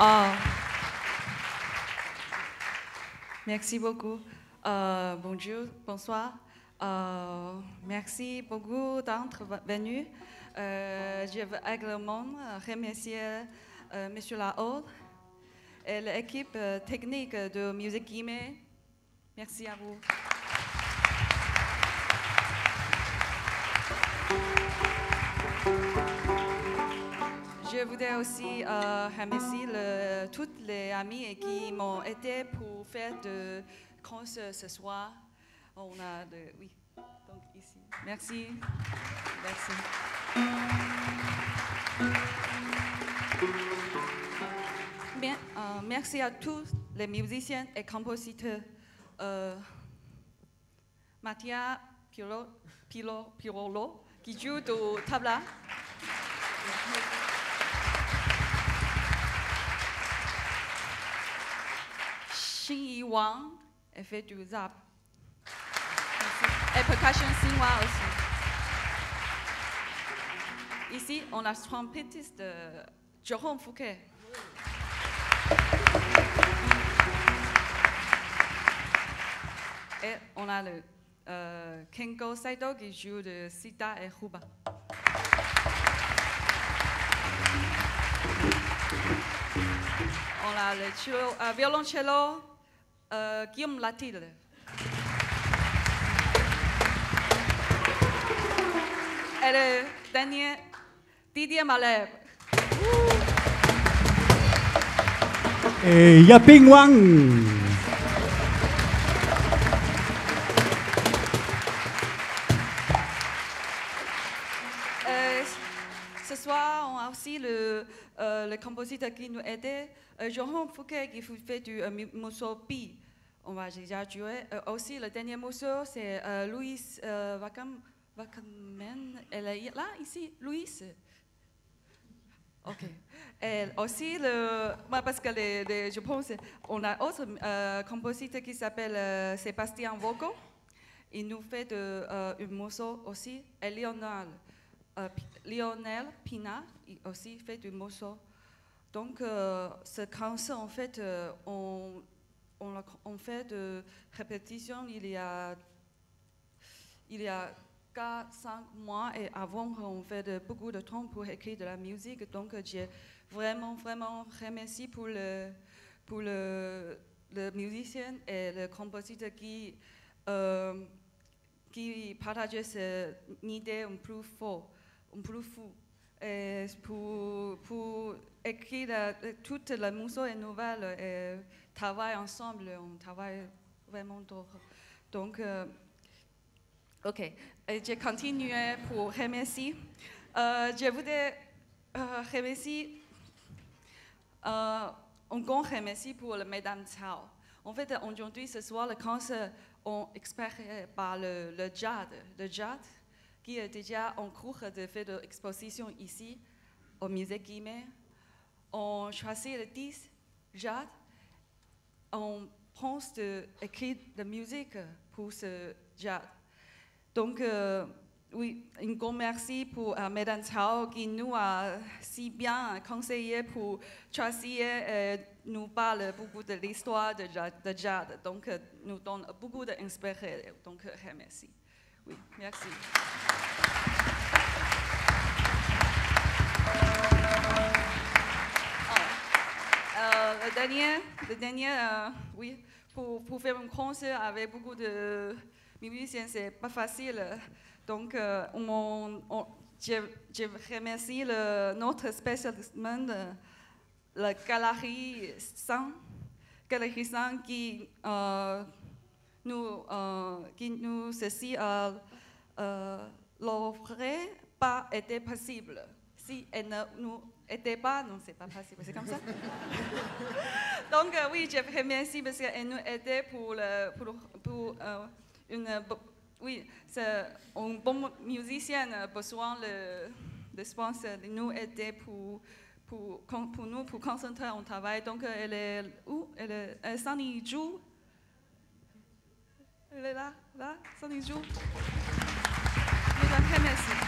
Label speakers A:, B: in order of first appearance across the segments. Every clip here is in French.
A: Ah. merci beaucoup. Euh, bonjour, bonsoir. Euh, merci beaucoup d'être venu. Euh, je veux également remercier euh, M. Lahaud et l'équipe technique de Musique Guillemets. Merci à vous. Je voudrais aussi euh, remercier le- tous les amis qui m'ont aidé pour faire de concert ce soir. On a de, oui, donc ici. Merci. Merci. Euh, merci à tous les musiciens et compositeurs. Euh, Mattia Pirolo, Pirolo, qui joue du tabla. Xin Wang, fait du. Merci. Et percussion chinois aussi. Ici, on a trompettiste de Jérôme Fouquet. Et on a le euh, Kengo Saito qui joue de Sita et Huba. On a le euh, violoncello euh, Guillaume Latil. Et le dernier, Didier Malherbe.
B: Et Yaping Wang.
A: Ce soir, on a aussi le, euh, le compositeur qui nous aidait, euh, Jérôme Fouquet, qui fait du euh, morceau B. On va déjà jouer. Euh, aussi, le dernier morceau, c'est Louise Wackerman. Elle est là, ici, Louise. Ok. Et aussi, le, parce que je pense, on a autre euh, compositeur qui s'appelle Sébastien Vogo. Il nous fait de, un morceau aussi. Lionel, euh, Lionel Pina aussi fait du morceau. Donc, euh, ce concert, en fait, euh, on, on, fait de répétitions il y a, il y a 4-5 mois et avant, on fait de, beaucoup de temps pour écrire de la musique. Donc, j'ai vraiment, vraiment remercié pour le, pour le, le musicien et le compositeur qui, qui partageait cette idée un peu fort, un peu fou. Pour, écrire toute la musique nouvelle et travailler ensemble, on travaille vraiment dur. Donc, euh, ok, et je continue pour remercier. Euh, je voudrais euh, remercier euh, un grand remercie pour le Mesdames Chao. En fait, aujourd'hui, ce soir, le concert on expérimenté par le, le JAD, le JAD, qui est déjà en cours de faire de exposition ici, au musée Guimet. On choisit le 10 JAD. On pense d'écrire de la musique pour ce JAD. Donc, euh, oui, un grand merci pour euh, Mesdames Chao qui nous a si bien conseillé pour choisir et nous parle beaucoup de l'histoire de, Ja- de Jade. Donc, euh, nous donne beaucoup d'inspiration. Donc, euh, merci. Oui, merci. Euh, le dernier, le dernier euh, oui, pour, pour faire un concert avec beaucoup de musiciens, c'est pas facile. Donc, euh, on, on- je, je remercie le, notre spécialiste, la Galerie 100, Galerie 100 qui euh, nous, euh, qui nous ceci euh, euh, l'offrait pas été possible. Si elle ne nous était pas, non, c'est pas possible, c'est comme ça. Donc oui, je remercie parce qu'elle nous aidait pour, pour, pour une, oui, c'est un bon musicien a besoin le, de sponsor de nous aider pour, pour, pour nous, pour concentrer en travail. Donc elle est où? Elle est elle s'en y joue Elle est là, là, y joue. Je la remercie.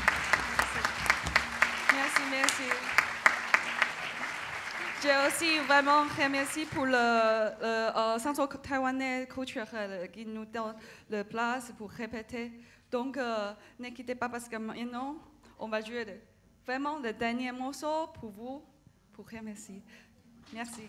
A: Merci, merci. J'ai aussi vraiment remercié pour le, le Centre taïwanais culturel qui nous donne la place pour répéter. Donc, euh, ne quittez pas parce que maintenant, on va jouer vraiment le dernier morceau pour vous, pour remercier. Merci.